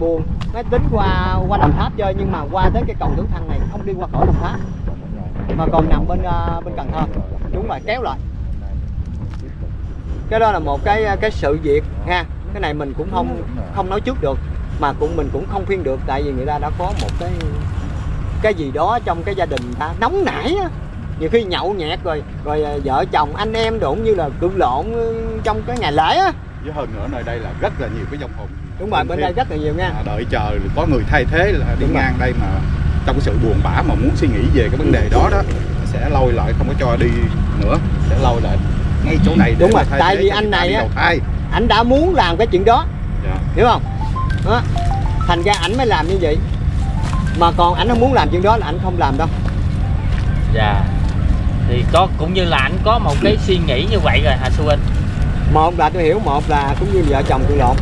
buồn. Nó tính qua qua đồng tháp chơi, nhưng mà qua tới cái cầu thủ thăng này, không đi qua khỏi đồng tháp. Mà còn nằm bên ờ, bên cần thơ. Đúng rồi, kéo lại. Cái đó là một cái ờ, cái sự việc, ha. Cái này mình cũng không không nói trước được, mà cũng, mình cũng không khuyên được, tại vì người ta đã có một cái cái gì đó trong cái gia đình ta nóng nảy á. Nhiều khi nhậu nhẹt rồi rồi ờ, vợ chồng, anh em đụng như là cự lộn ừ, trong cái ngày lễ á. Với hơn nữa, nơi đây là rất là nhiều cái dòng hồn đúng rồi bên đây rất là nhiều nha. à, đợi chờ có người thay thế là đi Đúng rồi. ngang đây mà trong cái sự buồn bã mà muốn suy nghĩ về cái vấn đề đó đó sẽ lôi lại không có cho đi nữa sẽ lôi lại ngay chỗ này Đúng rồi, tại vì anh này á- anh đã muốn làm cái chuyện đó dạ. hiểu không? Đó. thành ra ảnh mới làm như vậy. Mà còn ảnh không muốn làm chuyện đó là ảnh không làm đâu. Dạ. Thì có cũng như là anh có một cái suy nghĩ như vậy rồi hả sư huynh? Một là tôi hiểu một là cũng như vợ chồng tôi lộn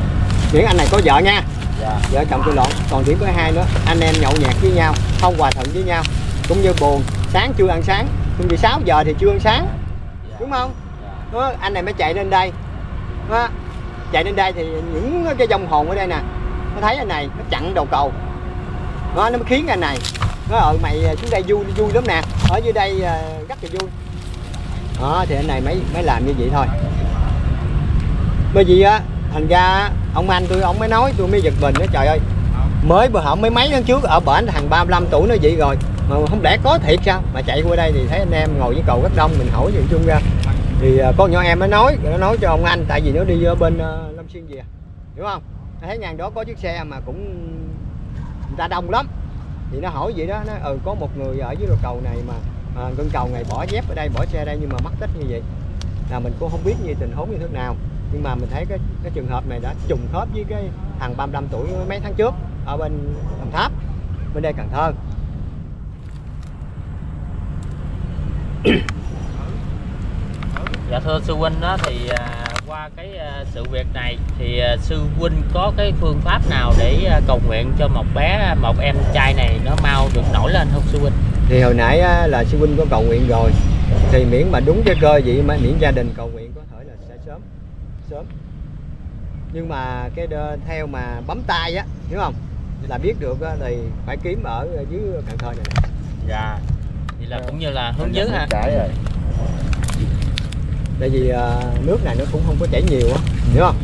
miễn anh này có vợ nha. Dạ. Vợ chồng tôi lộn còn điểm thứ hai nữa. Anh em nhậu nhẹt với nhau không hòa thuận với nhau. Cũng như buồn sáng chưa ăn sáng. Cũng như 6 giờ thì chưa ăn sáng. Đúng không? Đó, anh này mới chạy lên đây. Đó. chạy lên đây thì những cái dòng hồn ở đây nè. Nó thấy anh này nó chặn đầu cầu. Đó, nó mới khiến anh này. Nó ờ mày xuống đây vui vui lắm nè. Ở dưới đây ờ, rất là vui. Đó thì anh này mới mới làm như vậy thôi. Bởi vì á thành ra ông anh tôi ông mới nói tôi mới giật mình đó trời ơi. Mới bữa hổm mấy mấy tháng trước ở bển thằng 35 tuổi nó vậy rồi. Mà không lẽ có thiệt sao? Mà chạy qua đây thì thấy anh em ngồi với cầu rất đông mình hỏi chuyện chung ra. Thì à, con nhỏ em nó nói nó nói cho ông anh tại vì nó đi ở bên uh, Lâm Xuyên về hiểu không? Thấy ngang đó có chiếc xe mà cũng người ta đông lắm. Thì nó hỏi vậy đó nó ừ có một người ở dưới đầu cầu này mà à, con cầu này bỏ dép ở đây bỏ xe ở đây nhưng mà mất tích như vậy. Là mình cũng không biết như tình huống như thế nào nhưng mà mình thấy cái cái trường hợp này đã trùng khớp với cái thằng 35 tuổi mấy tháng trước ở bên Đồng Tháp bên đây Cần Thơ. Dạ thưa sư huynh đó thì à, qua cái à, sự việc này thì à, sư huynh có cái phương pháp nào để cầu nguyện cho một bé một em trai này nó mau được nổi lên không sư huynh? Thì hồi nãy là sư huynh có cầu nguyện rồi. Thì miễn mà đúng cái cơ vậy mà miễn gia đình cầu nguyện có thể là sẽ sớm sớm. Nhưng mà cái theo mà bấm tay á hiểu không? Là biết được á, thì phải kiếm ở dưới Cần Thơ này. Dạ. Vậy là cũng như là hướng dưới ha Trái rồi. Tại vì à, nước này nó cũng không có chảy nhiều á hiểu không?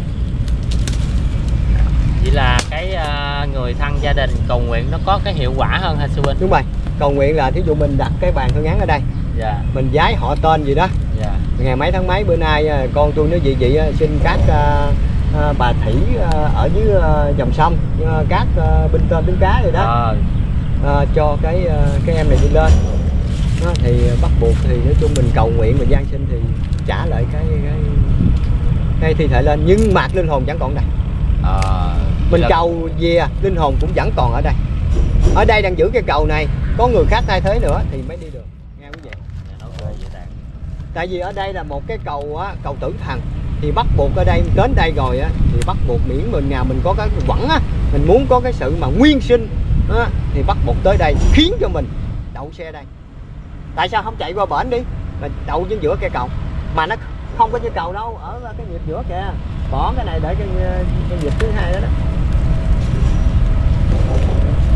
Vậy là cái à, người thân gia đình cầu nguyện nó có cái hiệu quả hơn ha sư huynh? Đúng rồi. Cầu nguyện là thí dụ mình đặt cái bàn thương án ở đây dạ. mình giái họ tên gì đó dạ ngày mấy tháng mấy bữa nay à, con tôi nó gì vậy à, xin các à, à, bà thủy à, ở dưới à, dòng sông à, các à, binh tôm trứng cá rồi đó. Rồi à, cho cái à, cái em này đi lên. Đó, thì bắt buộc thì nói chung mình cầu nguyện mình gian sinh thì trả lại cái cái cái thi thể lên. Nhưng mà linh hồn vẫn còn đây. Ờ, mình là- cầu về linh hồn cũng vẫn còn ở đây. Ở đây đang giữ cái cầu này. Có người khác thay thế nữa thì mới đi được. Nghe quý vị tại vì ở đây là một cái cầu á, cầu tử thần. Thì bắt buộc ở đây đến đây rồi á thì bắt buộc miễn mình nào mình có cái quẩn á mình muốn có cái sự mà nguyên sinh á, thì bắt buộc tới đây khiến cho mình đậu xe đây. Tại sao không chạy qua bển đi? Mà đậu trên giữa cây cầu. Mà nó không có trên cầu đâu ở cái nhịp giữa kìa. Bỏ cái này để cái, cái nhịp thứ hai đó, đó.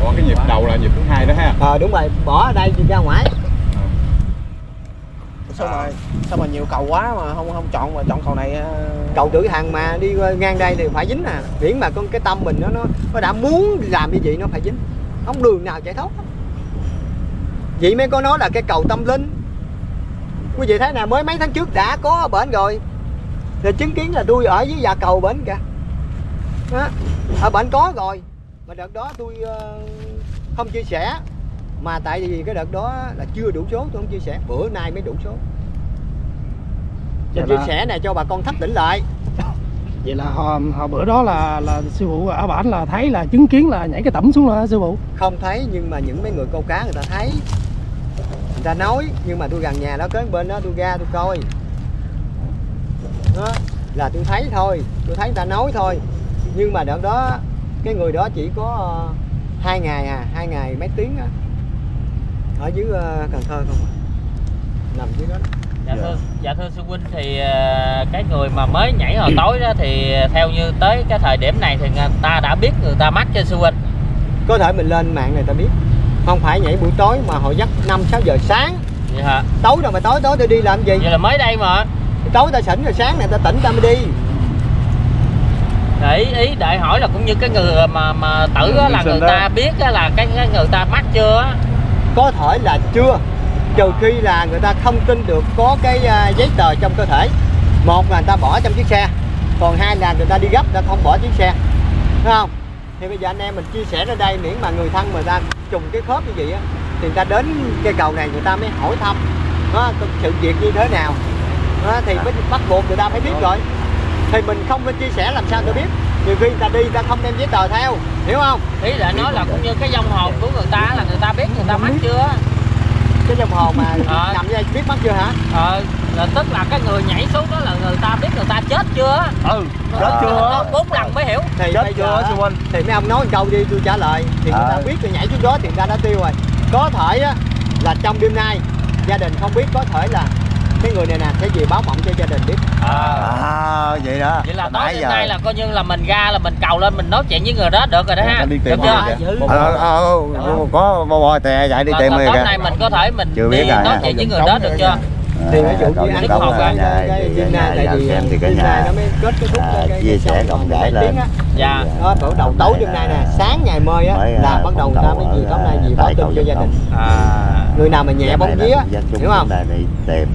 còn cái nhịp đầu là nhịp thứ hai đó ha. Ờ đúng rồi bỏ ở đây đi ra ngoài sao mà sao mà nhiều cầu quá mà không không chọn mà chọn cầu này ờ, cầu chữ hàng mà đi ngang đây thì phải dính à. Miễn mà con cái tâm mình nó nó nó đã muốn làm như vậy nó phải dính. Không đường nào chạy thoát vậy mới có nói là cái cầu tâm linh. Quý vị thấy nè, mới mấy tháng trước đã có ở bển rồi. Thì chứng kiến là tôi ở dưới dạ cầu bển kìa. Đó. ở bển có rồi. Mà đợt đó tôi ờ, không chia sẻ mà tại vì cái đợt đó là chưa đủ số tôi không chia sẻ. Bữa nay mới đủ số. Mình chia là- sẻ này cho bà con thắp tỉnh lại. Vậy là họ, họ bữa đó là là sư phụ ở bản là thấy là chứng kiến là nhảy cái tẩm xuống là sư phụ? Không thấy nhưng mà những mấy người câu cá người ta thấy. Người ta nói nhưng mà tôi gần nhà đó kế bên đó tôi ra tôi coi. Đó là tôi thấy thôi tôi thấy người ta nói thôi. Nhưng mà đợt đó cái người đó chỉ có ờ, hai ngày à hai ngày mấy tiếng á ở dưới ờ, Cần Thơ không à. nằm dưới đó dạ thưa dạ thưa sư huynh thì ờ, cái người mà mới nhảy hồi tối đó thì theo như tới cái thời điểm này thì người ta đã biết người ta mắc cho sư huynh? Có thể mình lên mạng này ta biết. Không phải nhảy buổi tối mà họ dắt 5 6 giờ sáng. Vậy hả? Tối đâu mà tối tối tôi đi làm gì? Vậy là mới đây mà. Tối ta xỉn rồi sáng này ta tỉnh ta mới đi. Để ý, ý để hỏi là cũng như cái người mà mà tử á, Ừ, là người đó. ta biết á, là cái, cái người ta mắc chưa á. Có thể là chưa. Trừ khi là người ta không tin được có cái à, giấy tờ trong cơ thể. Một là người ta bỏ trong chiếc xe còn hai là người ta đi gấp ta không bỏ chiếc xe. Đúng không? Thì bây giờ anh em mình chia sẻ ra đây miễn mà người thân mà ta trùng cái khớp như vậy á thì người ta đến cây cầu này người ta mới hỏi thăm đó, sự việc như thế nào. Đó, thì mới bắt buộc người ta phải biết rồi. thì mình không nên chia sẻ làm sao tôi biết nhiều khi người ta đi ta không đem giấy tờ theo hiểu không ý là nói là cũng như cái dòng hồn của người ta là người ta biết người ta mắc chưa á. cái đồng hồ mà Ờ. nằm đây biết mất chưa hả ờ là tức là cái người nhảy xuống đó là người ta biết người ta chết chưa á. ừ Ờ, bốn lần mới hiểu thì Chết bây chưa, giờ sư huynh? thì mấy ông nói một câu đi tôi trả lời thì người ta Ờ. biết tôi nhảy xuống đó thì người ta đã tiêu rồi có thể á, là trong đêm nay gia đình không biết có thể là cái người này nè sẽ về báo mộng cho gia đình biết. À. Vậy đó. Vậy là tối giờ- nay là coi như là mình ra là mình cầu lên mình nói chuyện với người đó được rồi đó ha. Đi được tìm chưa? người kìa. Ờ, ờ, ờ, có bo bo tè chạy đi tìm tối kìa. nay mình có thể mình Chưa biết đi rồi. nói chuyện với người đó được chưa? Thì ví dụ như anh nhà nay tại vì xem thì cả nhà nó mới kết cái khúc à, chia sẻ rộng rãi tiếng lên. á. dạ. Đó bắt đầu tối đêm nay nè sáng ngày mới á là à, bắt đầu ta mới gì tối nay gì báo tin cho gia đình? à. Người nào mà nhẹ bóng vía hiểu không? đi tìm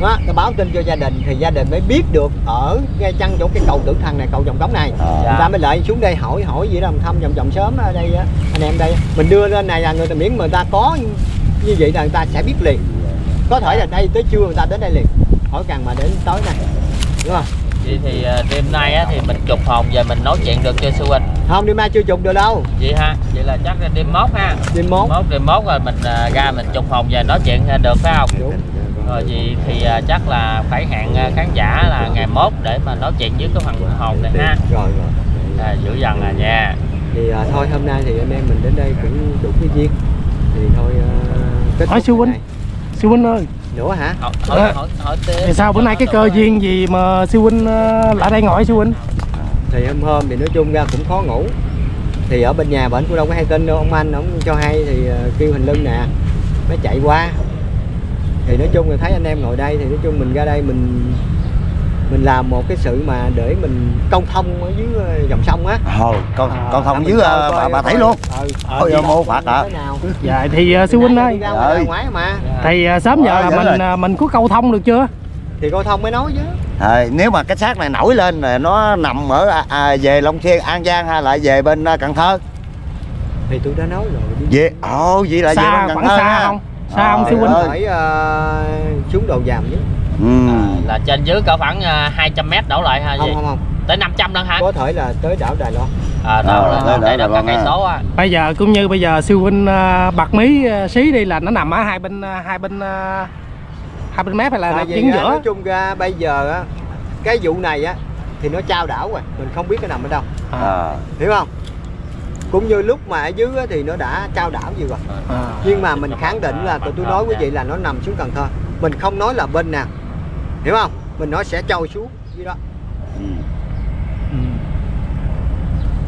đó cái báo tin cho gia đình thì gia đình mới biết được ở ngay chăng chỗ cái cầu tử thần này cầu vòng cống này. Ờ. Người ta mới lại xuống đây hỏi hỏi gì đó thăm vòng vòng sớm ở đây anh em đây mình đưa lên này là người ta miễn người ta có như vậy là người ta sẽ biết liền. Có thể là đây tới trưa người ta đến đây liền. Khỏi cần mà đến tối này đúng không? Vậy thì à, đêm nay á, thì mình chụp hồn về mình nói chuyện được cho sư huynh không đêm mai chưa chụp được đâu. Vậy ha vậy là chắc là đêm mốt ha. Đêm mốt. Mốt đêm mốt rồi mình à, ra mình chụp hồn về nói chuyện à, được phải không? Đúng. Rồi vậy thì à, chắc là phải hẹn à, khán giả là ngày mốt để mà nói chuyện với cái phần hồn này ha. Rồi rồi. À, dữ dần à nha. Thì à, thôi hôm nay thì anh em mình đến đây cũng đủ cái duyên. Thì thôi à, kết Hỏi cái huynh. sư huynh ơi. Nữa hả? Hỏi hỏi hỏi, hỏi thì sao bữa nay cái cơ duyên gì mà sư huynh ờ, lại đây ngồi sư huynh? Thì hôm hôm thì nói chung ra cũng khó ngủ. Thì ở bên nhà bệnh cũng đâu có hay tin đâu ông anh ông cho hay thì ờ, kêu hình lưng nè. Mới chạy qua thì nói chung là thấy anh em ngồi đây thì nói chung mình ra đây mình mình làm một cái sự mà để mình câu thông ở dưới ờ, dòng sông á. Hồi, con À, con Để thông mình dưới coi ờ, bà coi- bà thấy coi- luôn. Ừ. Ôi, mô thế nào? Dạ thì ờ, sư huynh Nãy ơi. ra ngoài, mà. Thì ờ, sớm giờ dữ mình rồi. ờ, mình có câu thông được chưa? Thì câu thông mới nói chứ. Rồi, nếu mà cái xác này nổi lên là nó nằm ở à, à, về Long Xuyên An Giang hay là về bên à, Cần Thơ? Thì tôi đã nói rồi đi. Về ồ vậy là về xa bên Cần Thơ xa không không Trời sư huynh? phải ờ, xuống đầu dàm chứ. Ừ. À, là trên dưới cỡ khoảng à, 200 mét đổ lại ha không gì? không không. Tới 500 lần hả? Có thể là tới đảo Đài Loan. À, đó Ờ, là tới đây Đài là Loan cây số á. Bây giờ cũng như bây giờ sư huynh ờ, bạc mí ờ, xí đi là nó nằm ở hai bên ờ, hai bên ờ, hai bên mép hay là chính giữa? nói chung ra bây giờ á cái vụ này á thì nó trao đảo rồi. Mình không biết cái nằm ở đâu. À. hiểu không cũng như lúc mà ở dưới á, thì nó đã trao đảo gì rồi. À. nhưng mà mình khẳng định là tụi tôi nói quý vị là nó nằm xuống Cần Thơ. Mình không nói là bên nào. Hiểu không? Mình nói sẽ trôi xuống dưới đó. Ừ. ừ.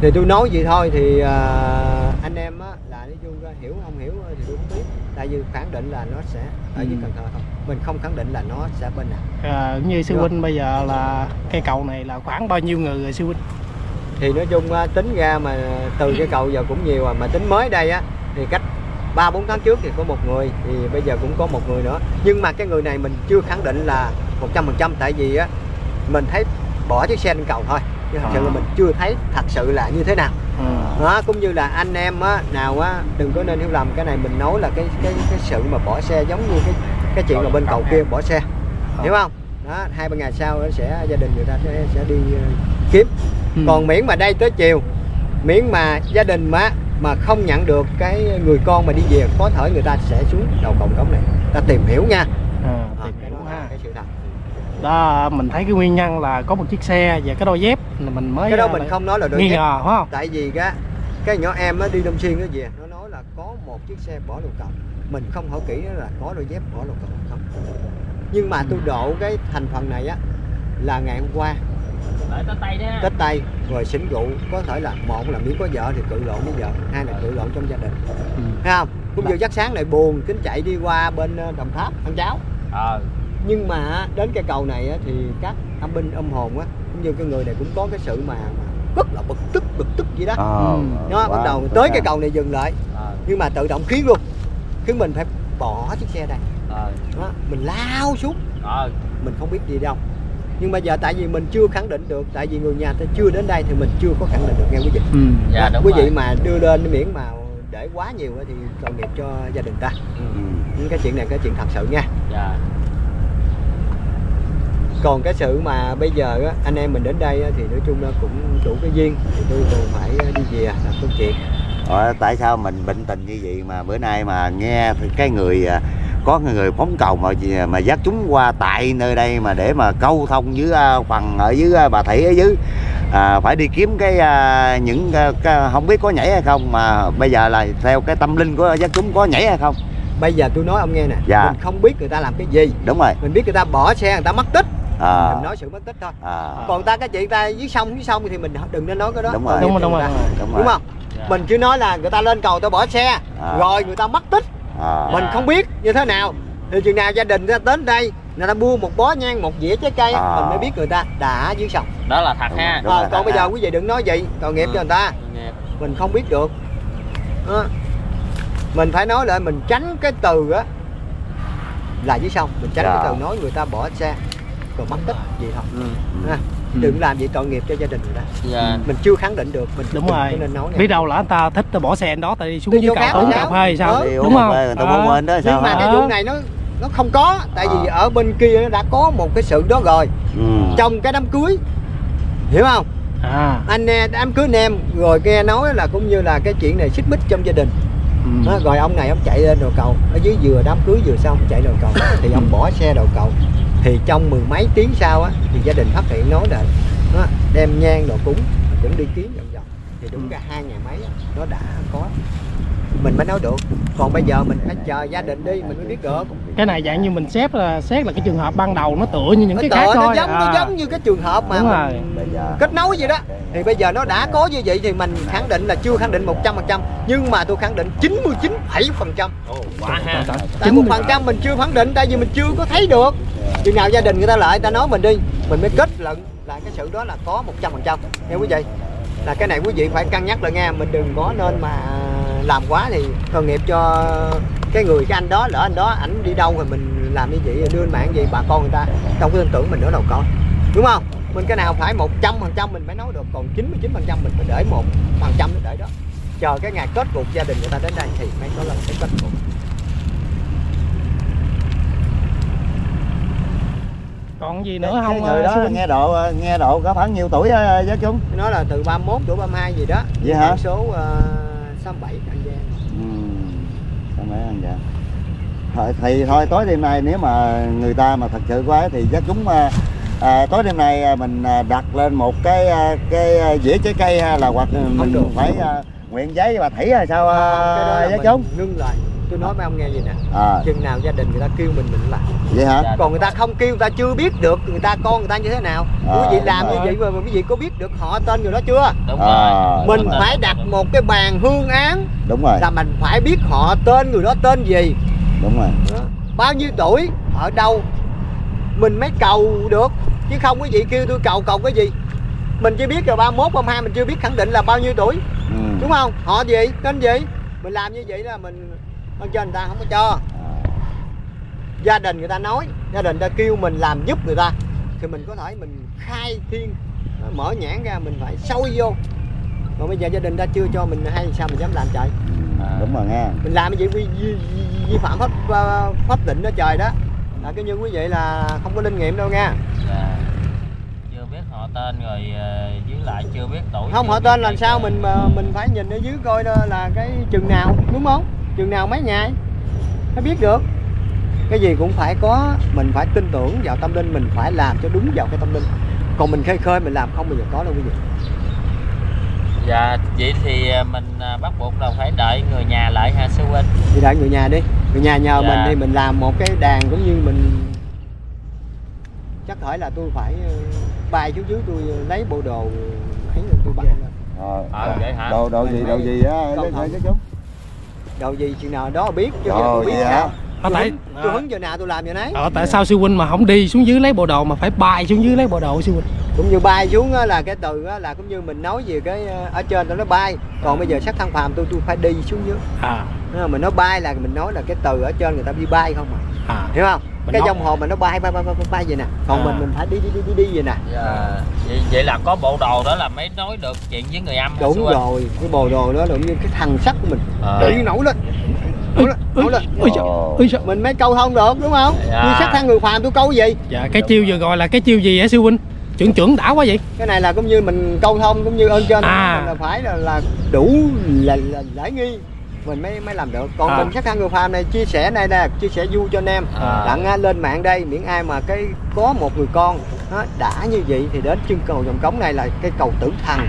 thì tôi nói vậy thôi thì à, anh em á là nói chung ra hiểu không hiểu thì tôi không biết. Tại vì khẳng định là nó sẽ ở dưới Ừ. Cần Thơ thôi. Mình không khẳng định là nó sẽ bên nào. À, cũng như sư huynh bây giờ là cây cầu này là khoảng bao nhiêu người rồi sư huynh thì nói chung á, tính ra mà từ cái cầu giờ cũng nhiều rồi mà tính mới đây á thì cách ba bốn tháng trước thì có một người thì bây giờ cũng có một người nữa. Nhưng mà cái người này mình chưa khẳng định là một trăm phần trăm tại vì á mình thấy bỏ chiếc xe lên cầu thôi. Chứ thật sự À. là mình chưa thấy thật sự là như thế nào. À. đó cũng như là anh em á nào á đừng có nên hiểu lầm cái này mình nói là cái cái cái sự mà bỏ xe giống như cái cái chuyện mà bên cầu kia bỏ xe. Hiểu không? Đó hai ba ngày sau sẽ gia đình người ta sẽ, sẽ đi ờ, kiếm Ừ. còn miễn mà đây tới chiều miễn mà gia đình mà mà không nhận được cái người con mà đi về có thể người ta sẽ xuống đầu cổng cống này. Ta tìm hiểu nha. À, à, tìm hiểu ha. cái sự thật. Đó mình thấy cái nguyên nhân là có một chiếc xe và cái đôi dép mình mới cái đó à, mình không nói là đôi nghi dép. ngờ phải không? Tại vì cái cái nhỏ em á đi đông xuyên nó về nó nói là có một chiếc xe bỏ đầu cầu mình không hỏi kỹ là có đôi dép bỏ đầu hay không. Nhưng mà tôi độ cái thành phần này á là ngày hôm qua Tết tây rồi xỉn rượu có thể là một là miếng có vợ thì cự lộn với vợ hai là cự lộn trong gia đình. Ừ. thấy không? Cũng như chắc sáng này buồn tính chạy đi qua bên ờ, đồng tháp ăn cháo. Ờ. Nhưng mà đến cái cầu này á, thì các âm binh âm hồn á cũng như cái người này cũng có cái sự mà, rất là bực tức bực tức gì đó. Ừ. nó bắt đầu tới cái cầu này dừng lại. Ờ. Nhưng mà tự động khiến luôn khiến mình phải bỏ chiếc xe đây ờ. Đó, mình lao xuống. Ờ. Mình không biết gì đâu nhưng mà giờ tại vì mình chưa khẳng định được tại vì người nhà ta chưa đến đây thì mình chưa có khẳng định được nghe quý vị. Ừ. dạ đúng quý rồi. vị mà đưa lên miễn mà để quá nhiều á thì tội nghiệp cho gia đình ta. Ừ. Những cái chuyện này cái chuyện thật sự nha. Dạ. Còn cái sự mà bây giờ á, anh em mình đến đây á, thì nói chung là cũng đủ cái duyên thì tôi còn phải đi về làm công chuyện Ủa, tại sao mình bệnh tình như vậy mà bữa nay mà nghe thì cái người à, có người phóng cầu mà mà dắt chúng qua tại nơi đây mà để mà câu thông với à, phần ở dưới à, bà thị ở dưới à, phải đi kiếm cái à, những à, cái, không biết có nhảy hay không mà bây giờ là theo cái tâm linh của dắt chúng có nhảy hay không bây giờ tôi nói ông nghe nè Dạ. mình không biết người ta làm cái gì đúng rồi mình biết người ta bỏ xe người ta mất tích à, mình nói sự mất tích thôi à, còn ta cái chuyện ta dưới sông dưới sông thì mình đừng nên nói cái đó Đúng rồi. Đúng rồi, cho đúng người rồi. ta. đúng đúng rồi không dạ. mình cứ nói là người ta lên cầu ta bỏ xe À. rồi người ta mất tích à, mình không biết như thế nào thì chừng nào gia đình ta đến đây người ta mua một bó nhang một dĩa trái cây À. mình mới biết người ta đã dưới sông đó là thật Đúng ha rồi. Ờ, còn bây giờ à. quý vị đừng nói vậy tội nghiệp Ừ. cho người ta nghiệp mình không biết được Đó. mình phải nói lại mình tránh cái từ á là dưới sông mình tránh Dạ. cái từ nói người ta bỏ xe rồi mất tích gì thôi ừ. ha. Ừ. đừng làm gì tội nghiệp cho gia đình người ta dạ. Mình chưa khẳng định được mình đúng rồi. nên nói biết đâu là anh ta thích bỏ xe anh đó tại đi xuống dưới chỗ cầu uống cà sao? phê sao? Ờ. đi đúng uống không? Cà phê, người ta muốn quên đó sao nhưng mà cái vụ này nó nó không có tại vì À. ở bên kia nó đã có một cái sự đó rồi. Ừ. trong cái đám cưới hiểu không? À. Anh đám cưới anh em rồi nghe nói là cũng như là cái chuyện này xích mích trong gia đình. Ừ. đó, rồi ông này ông chạy lên đầu cầu ở dưới vừa đám cưới vừa xong chạy đầu cầu thì ông bỏ xe đầu cầu thì trong mười mấy tiếng sau á thì gia đình phát hiện nói là đó, đem nhang đồ cúng vẫn đi kiếm vòng vòng. Thì đúng ra hai ngày mấy á, nó đã có mình mới nói được. Còn bây giờ mình phải chờ gia đình đi mình mới biết được. Cái này dạng như mình xét là xét là cái trường hợp ban đầu nó tựa như những nó cái tựa khác nó thôi giống nó À. giống như cái trường hợp mà Đúng rồi. Bây giờ- kết nối vậy đó. Thì bây giờ nó đã có như vậy thì mình khẳng định là chưa khẳng định 100% nhưng mà tôi khẳng định 99,7% Ồ, quá ha. Trời, tại chín một mươi- phần trăm mình chưa khẳng định tại vì mình chưa có thấy được. Chừng nào gia đình người ta lại người ta nói mình đi mình mới kết luận là cái sự đó là có 100% nghe quý vị là cái này quý vị phải cân nhắc lại nghe mình đừng có nên mà làm quá thì tội nghiệp cho cái người cái anh đó lỡ anh đó ảnh đi đâu rồi mình làm như vậy đưa mạng gì bà con người ta không có tin tưởng mình nữa đâu con đúng không? Mình cái nào phải 100% mình phải nói được còn 99% mình phải để một phần trăm để đó. Chờ cái ngày kết cục gia đình người ta đến đây thì mới có là cái kết cục còn gì nữa cái, không cái người ờ, đó huynh? nghe độ nghe độ có khoảng nhiêu tuổi á, giá chúng? Nó là từ 31 tuổi 32 gì đó. Vậy hả? Số uh, 67 An Giang ừ. sao mấy anh vậy thôi thì thôi tối đêm nay nếu mà người ta mà thật sự quá thì giá chúng à, à, tối đêm nay à, mình à, đặt lên một cái à, cái dĩa trái cây là hoặc mình được. phải à, nguyện giấy bà thủy hay sao à, giá chúng ngưng lại tôi nói mấy ông nghe gì nè. À. Chừng nào gia đình người ta kêu mình mình làm vậy hả? Còn người ta không kêu người ta chưa biết được người ta con người ta như thế nào. À, quý vị làm như rồi. vậy mà quý vị có biết được họ tên người đó chưa? Đúng À, rồi. mình đúng rồi. phải đặt một cái bàn hương án đúng rồi. là mình phải biết họ tên người đó tên gì. Đúng rồi. Đó. bao nhiêu tuổi ở đâu mình mới cầu được. Chứ không quý vị kêu tôi cầu cầu cái gì. Mình chỉ biết là 31, 32 mình chưa biết khẳng định là bao nhiêu tuổi. Ừ. đúng không? Họ gì? Tên gì? Mình làm như vậy là mình bên trên người ta không có cho. Gia đình người ta nói gia đình ta kêu mình làm giúp người ta. Thì mình có thể mình khai thiên mở nhãn ra mình phải sâu vô. Còn bây giờ gia đình ta chưa cho mình hay sao mình dám làm trời? Ừ, đúng rồi nghe. Mình làm như vậy vi, vi, vi, phạm pháp ờ, pháp định đó trời đó. Là cái như quý vị là không có linh nghiệm đâu nha Dạ. chưa biết họ tên rồi ờ, với lại chưa biết tuổi không họ tên làm sao mình mà mình phải nhìn ở dưới coi đó là cái chừng nào đúng không chừng nào mấy ngày mới biết được. Cái gì cũng phải có mình phải tin tưởng vào tâm linh mình phải làm cho đúng vào cái tâm linh. Còn mình khơi khơi mình làm không bao giờ có đâu quý vị. Dạ vậy thì ờ, mình ờ, bắt buộc là phải đợi người nhà lại ha sư huynh. Thì đợi người nhà đi. Người nhà nhờ Dạ. mình thì mình làm một cái đàn cũng như mình chắc hỏi là tôi phải ờ, bay xuống dưới tôi lấy bộ đồ ấy rồi tôi lên. Ờ, Ờ, vậy hả? đồ đồ gì đồ gì á? Lấy cái chúng đồ gì chừng nào đó biết chứ Ồ, giờ tôi biết hả? sao Ờ, tôi, tại- hứng, tôi à. hứng giờ nào tôi làm giờ nấy. Ờ, tại sao sư huynh mà không đi xuống dưới lấy bộ đồ mà phải bay xuống dưới lấy bộ đồ sư huynh? Cũng như bay xuống á, là cái từ á, là cũng như mình nói về cái ờ, ở trên nói bay. Còn bây giờ sắc thân phàm tôi tôi phải đi xuống dưới. À. Nếu mà mình nói bay là mình nói là cái từ ở trên người ta đi bay không mà à. Hiểu không? Mình cái dòng hồn mình nó bay bay bay bay, bay, vậy nè. Còn À. mình mình phải đi đi đi đi, đi vậy nè. Dạ. vậy, vậy là có bộ đồ đó là mới nói được chuyện với người âm đúng rồi. Cái bồ đồ đó là cũng như cái thằng sắt của mình. Ờ. đi nổi lên. Nổi lên nổi lên. Ôi trời Ồ. ôi trời mình mới câu thông được đúng không? Dạ. như sắc thân người phàm tôi câu gì dạ cái chiêu vừa gọi là cái chiêu gì hả sư huynh? Chuẩn chuẩn đã quá vậy. Cái này là cũng như mình câu thông cũng như ơn trên. À. mình là phải là, là đủ là, là lễ nghi mình mới mới làm được còn À. mình sắc thân người phàm này chia sẻ này nè chia sẻ vui cho anh em À. đặng lên mạng đây miễn ai mà cái có một người con á, đã như vậy thì đến chân cầu dòng cống này là cái cầu tử thần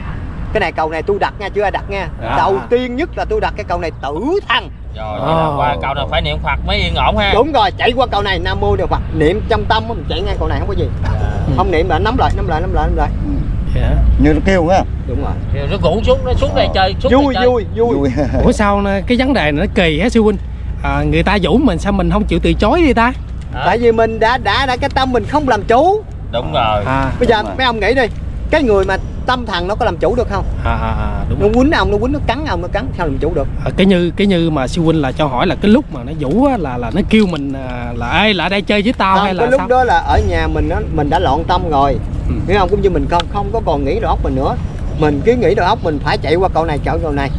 cái này cầu này tôi đặt nha chưa ai đặt nha À. đầu tiên nhất là tôi đặt cái cầu này tử thần rồi là Ồ. qua cầu này phải niệm phật mới yên ổn ha đúng rồi chạy qua cầu này nam mô đều phật niệm trong tâm mình chạy ngang cầu này không có gì Ừ. không niệm là nắm lại nắm lại nắm lại nắm lại dạ. như nó kêu á. Đúng rồi. Nó ngủ xuống nó xuống đây chơi xuống vui đây chơi. vui vui. Vui. Ủa sao cái vấn đề này nó kỳ hả sư huynh? À, người ta dụ mình sao mình không chịu từ chối đi ta? Hả? tại vì mình đã đã đã cái tâm mình không làm chủ. Đúng rồi. À. Bây giờ Đúng rồi. mấy ông nghĩ đi cái người mà tâm thần nó có làm chủ được không? À, à, à đúng nó quýnh ông nó quýnh nó cắn ông nó cắn sao làm chủ được? À, cái như cái như mà sư huynh là cho hỏi là cái lúc mà nó vũ á, là là nó kêu mình à, là ê lại đây chơi với tao không, hay là cái lúc sao? đó là ở nhà mình á mình đã loạn tâm rồi Ừ. hiểu không? Cũng như mình không không có còn nghĩ đầu óc mình nữa. Mình cứ nghĩ đầu óc mình phải chạy qua cầu này chạy cầu này.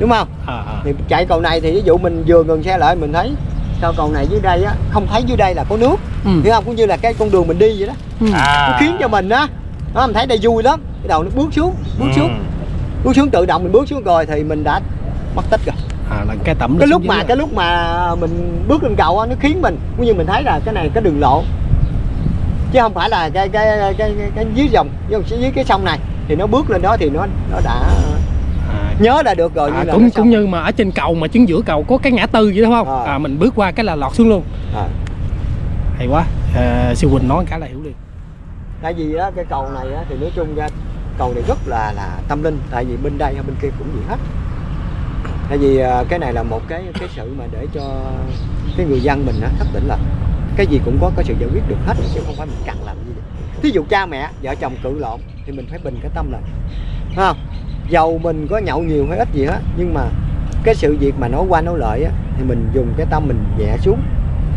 Đúng không? À, à. thì chạy cầu này thì ví dụ mình vừa ngừng xe lại mình thấy sao cầu này dưới đây á không thấy dưới đây là có nước. Ừ. hiểu không? Cũng như là cái con đường mình đi vậy đó. Ừ. à. Nó khiến cho mình á nó mình thấy đây vui lắm. Cái đầu nó bước xuống bước Ừ. xuống. Bước xuống tự động mình bước xuống rồi thì mình đã mất tích rồi. À là cái tẩm cái lúc mà dưới cái lúc mà mình bước lên cầu á nó khiến mình. Cũng như mình thấy là cái này cái đường lộ chứ không phải là cái cái cái, cái, cái dưới dòng dưới, dưới cái sông này. Thì nó bước lên đó thì nó nó đã à, nhớ là được rồi à, như là cũng cũng như mà ở trên cầu mà chứng giữa cầu có cái ngã tư vậy đúng không? Ờ. à mình bước qua cái là lọt xuống luôn. À. hay quá. À, sư huynh nói cái là hiểu liền. Tại vì á, cái cầu này á, thì nói chung ra cầu này rất là là tâm linh. Tại vì bên đây hay bên kia cũng vậy hết. Tại vì à, cái này là một cái cái sự mà để cho cái người dân mình á, xác định là cái gì cũng có có sự giải quyết được hết chứ không phải mình cần làm gì. Thí dụ cha mẹ vợ chồng cự lộn thì mình phải bình cái tâm lại Thấy không? Dầu mình có nhậu nhiều hay ít gì hết nhưng mà cái sự việc mà nói qua nói lợi á, thì mình dùng cái tâm mình nhẹ xuống.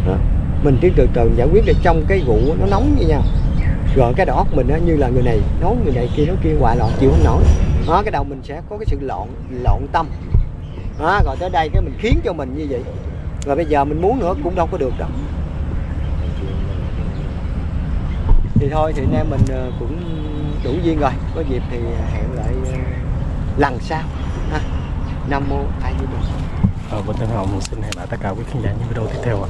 Đó. mình tiến từ từ giải quyết được trong cái vụ nó nóng như nhau. Rồi cái đầu óc mình á, như là người này nói người này kia nói kia hoài loạn chịu không nổi. Đó cái đầu mình sẽ có cái sự lộn lộn tâm. Đó rồi tới đây cái mình khiến cho mình như vậy. Rồi bây giờ mình muốn nữa cũng đâu có được đâu. Thì thôi thì anh em mình ờ, cũng đủ duyên rồi. Có dịp thì ờ, hẹn lại ờ, lần sau ha. Nam mô a di đà ờ, vâng, Vinh Tân Hồng xin hẹn lại tất cả quý khán giả những video tiếp theo ạ.